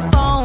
phone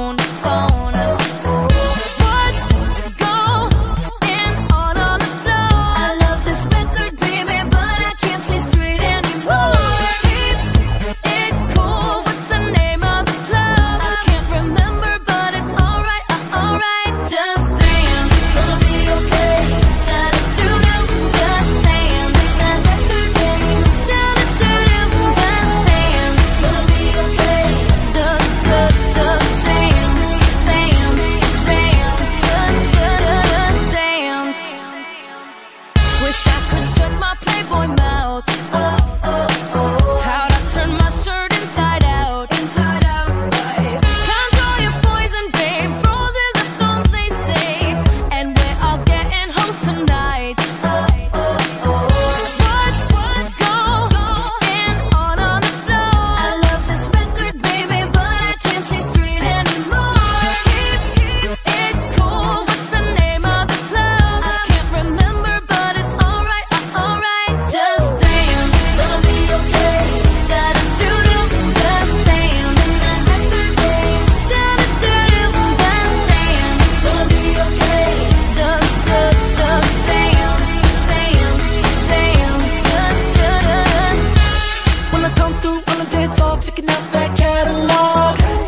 shut my playboy It's all taken up that catalog.